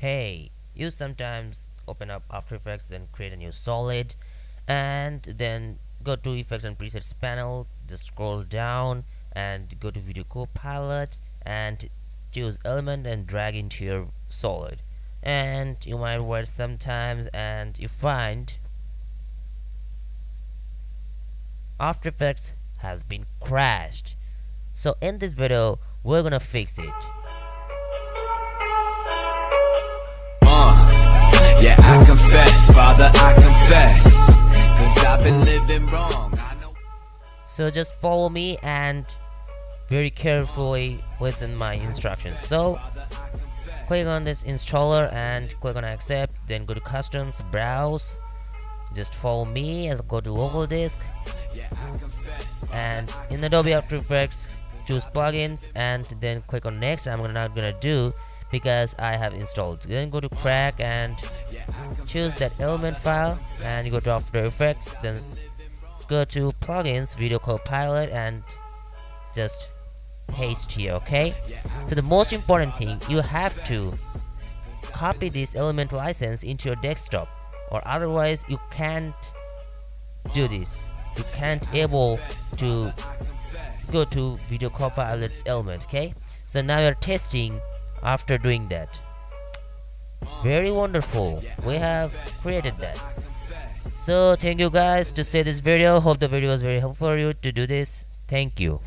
hey you sometimes open up After Effects then create a new solid and then go to effects and presets panel just scroll down and go to video copilot and choose element and drag into your solid. And you might wait sometimes and you find After Effects has been crashed. So in this video we're gonna fix it confess, Father, I confess. Cause I've been living wrong. So just follow me and very carefully listen my instructions so click on this installer and click on accept then go to customs browse just follow me as go to local disk and in Adobe After Effects choose plugins and then click on next I'm not gonna do because I have installed. Then go to crack and choose that element file and you go to After Effects then go to plugins video copilot and just paste here okay? So the most important thing you have to copy this element license into your desktop or otherwise you can't do this. You can't able to go to video copilot's element okay? So now you're testing after doing that. Very wonderful. We have created that. So thank you guys to see this video. Hope the video was very helpful for you to do this. Thank you